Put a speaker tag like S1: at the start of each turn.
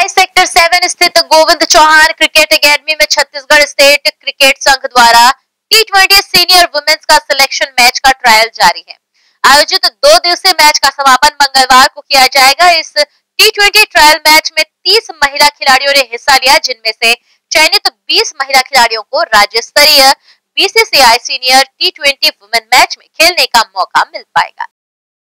S1: Bhilai sector seven स्थित Govind Chauhan cricket academy में Chhattisgarh state cricket संघ द्वारा टी ट्वेंटी सीनियर वुमेन्स का सिलेक्शन मैच का ट्रायल जारी है। आयोजित दो दिवसीय मैच का समापन मंगलवार को किया जाएगा। इस टी ट्वेंटी ट्रायल मैच में 30 महिला खिलाड़ियों ने हिस्सा लिया, जिनमें से चयनित 20 महिला खिलाड़ियों को राज्य स्तरीय BCCI senior T twenty women match में खेलने का मौका मिल पाएगा।